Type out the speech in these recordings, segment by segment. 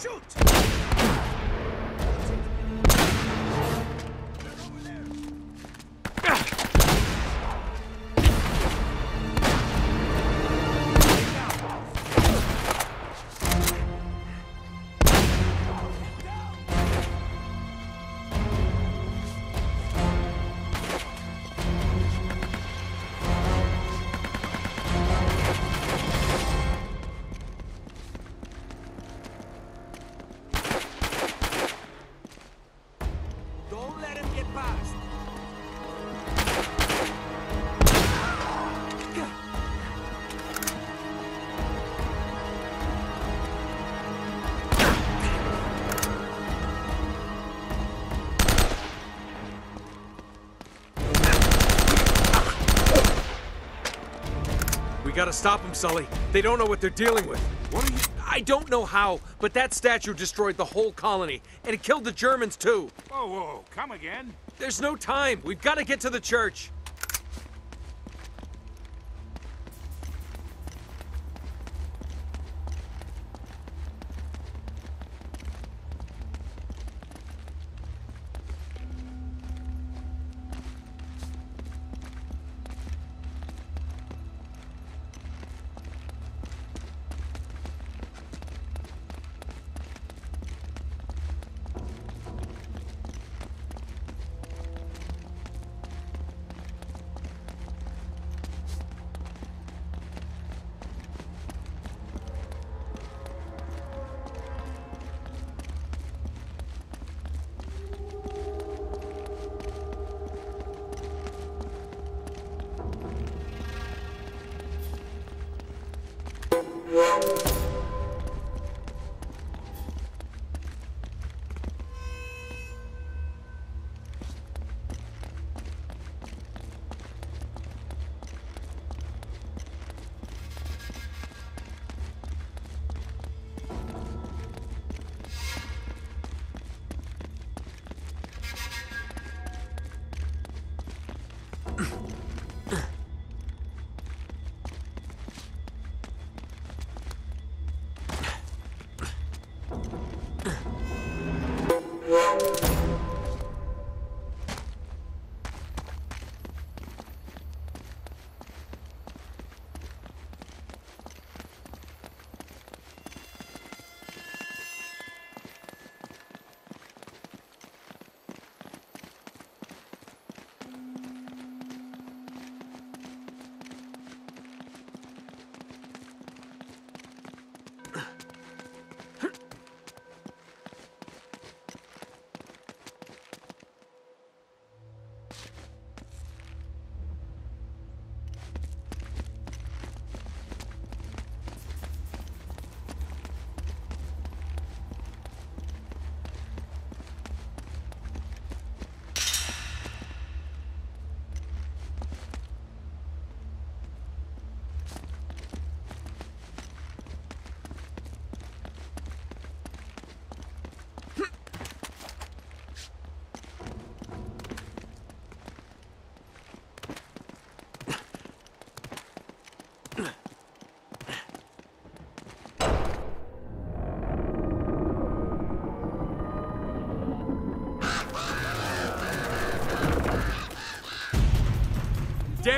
Shoot! Gotta stop them, Sully. They don't know what they're dealing with. What are you... I don't know how, but that statue destroyed the whole colony, and it killed the Germans too. Whoa, whoa, come again? There's no time. We've got to get to the church.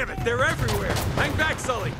Damn it, they're everywhere. Hang back, Sully.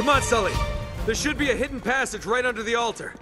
Come on, Sully. There should be a hidden passage right under the altar.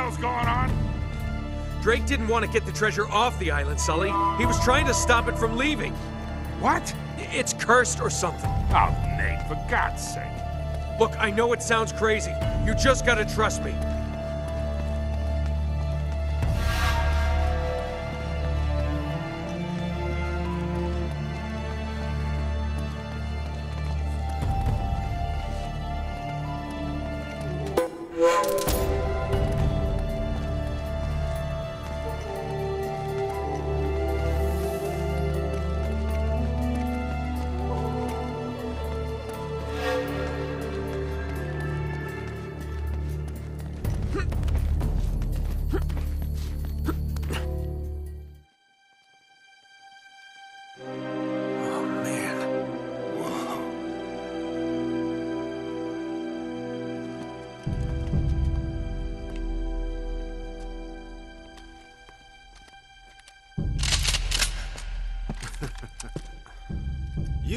Hell's going on? Drake didn't want to get the treasure off the island, Sully. He was trying to stop it from leaving. What? It's cursed or something. Oh, Nate, for God's sake. Look, I know it sounds crazy. You just gotta trust me.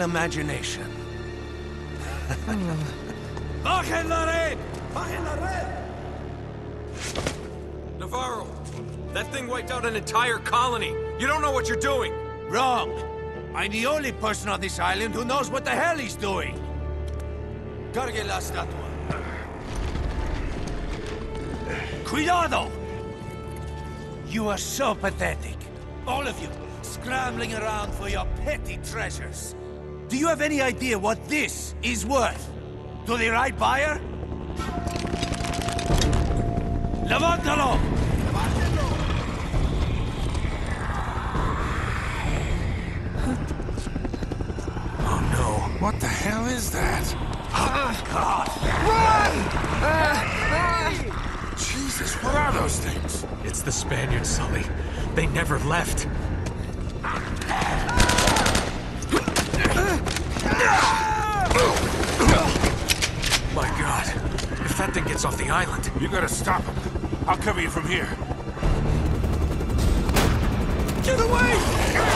So imagination. Bajen la red! Bajen la red! Navarro, that thing wiped out an entire colony. You don't know what you're doing. Wrong. I'm the only person on this island who knows what the hell he's doing. Cargue la estatua. Cuidado! You are so pathetic. All of you, scrambling around for your petty treasures. Do you have any idea what this is worth? To the right buyer? Levántalo! Oh no. What the hell is that? Oh god! Run! Ah, ah. Jesus, what are those things? It's the Spaniards, Sully. They never left. My god. If that thing gets off the island, You gotta stop him. I'll cover you from here. Get away!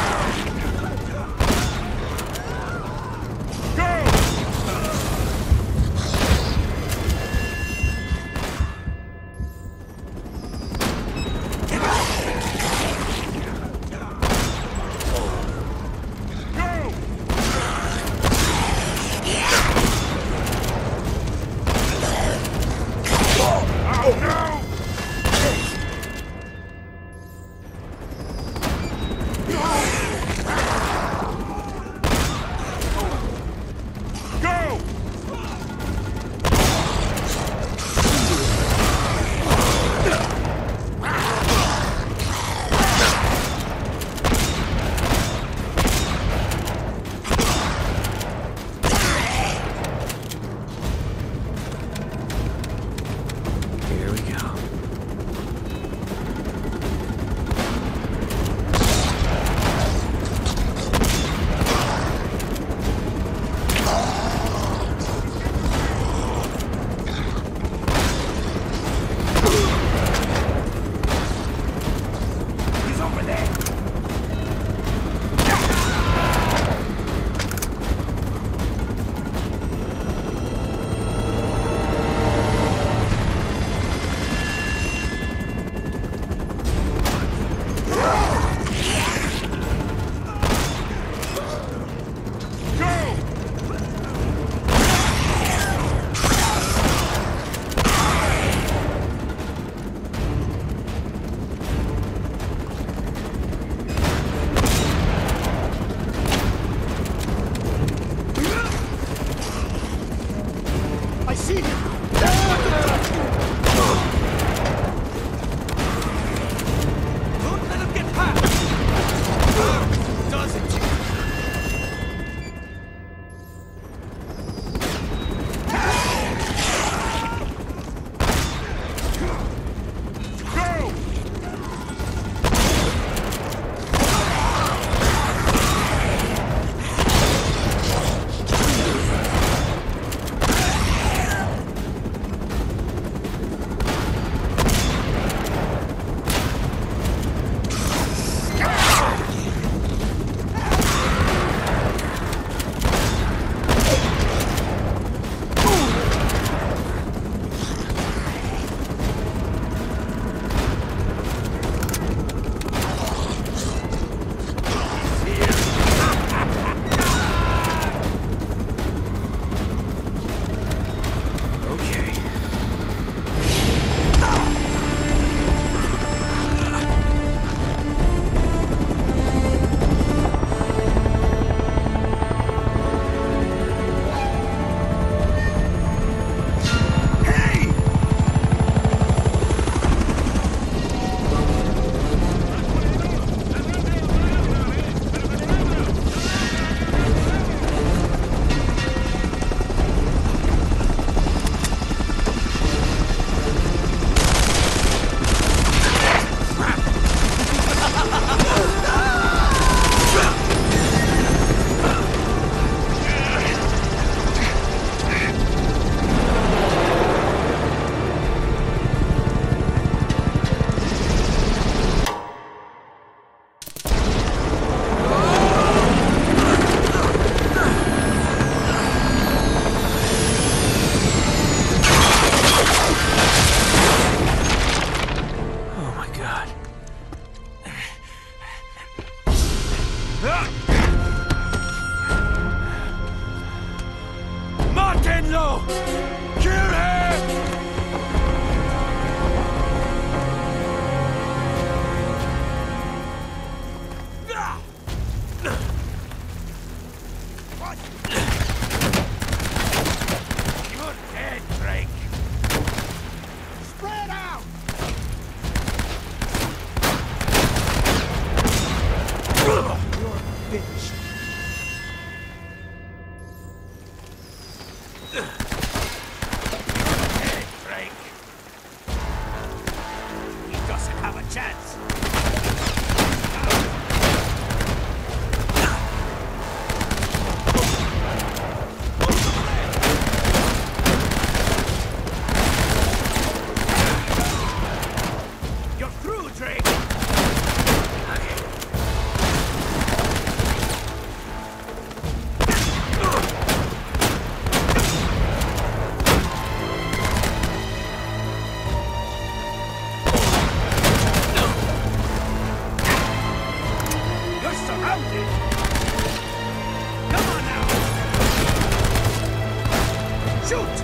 Shoot!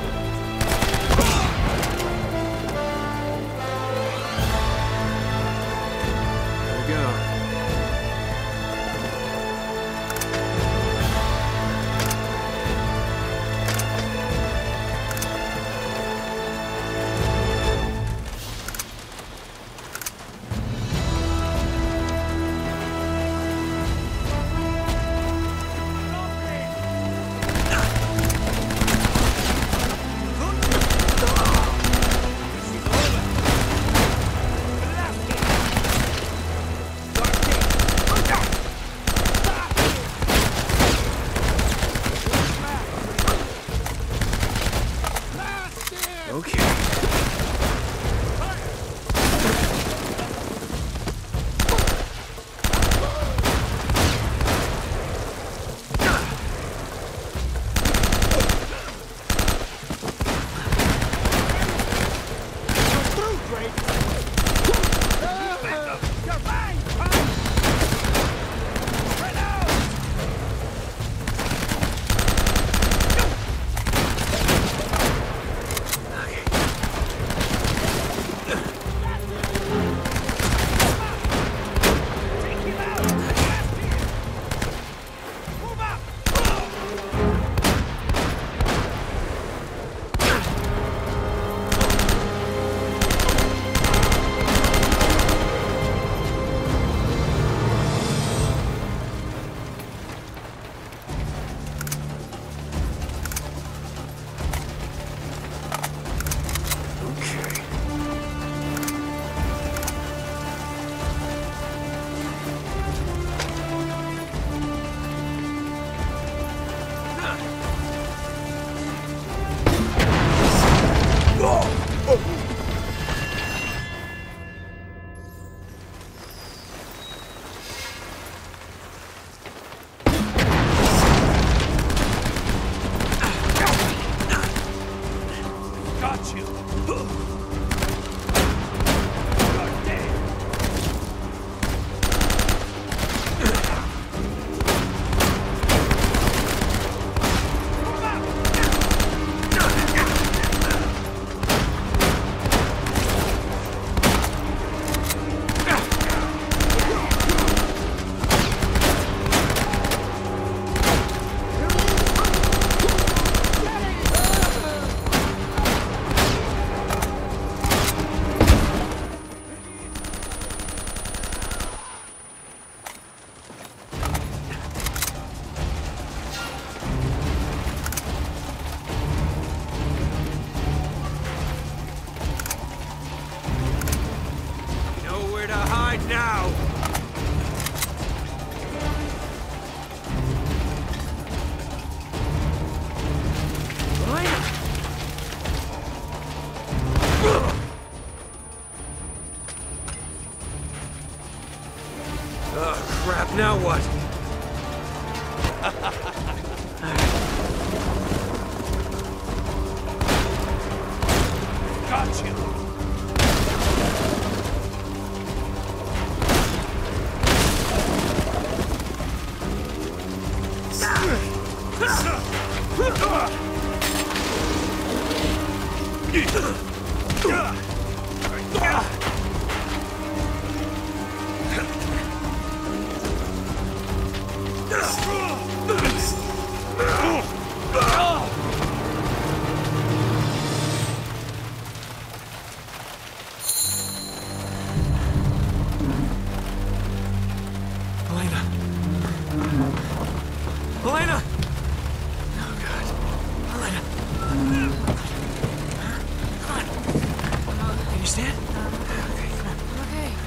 Got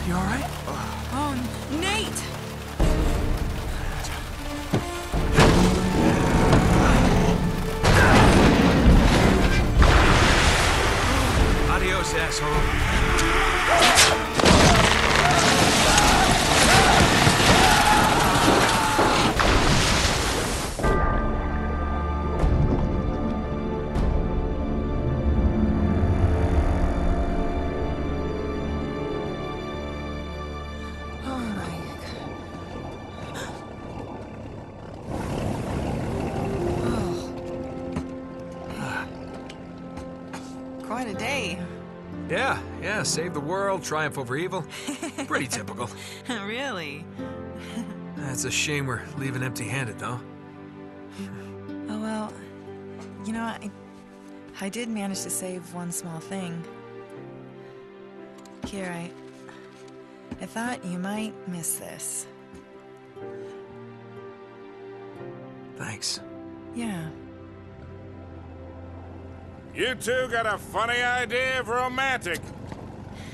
You all right? Oh, Nate! Adios, asshole. Yeah, yeah, save the world, triumph over evil. Pretty typical. really? It's a shame we're leaving empty handed, though. Oh well, you know, I, I did manage to save one small thing. Here, I, I thought you might miss this. Thanks. Yeah. You two got a funny idea of romantic.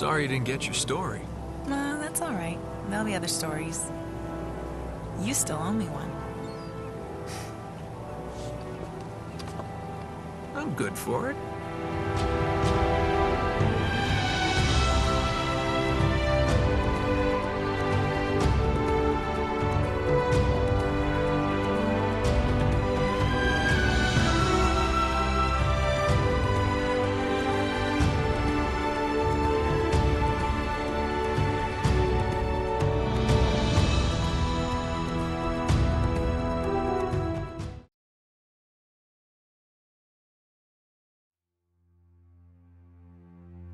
Sorry you didn't get your story. Well, that's all right. There'll be other stories. You still owe me one. I'm good for it.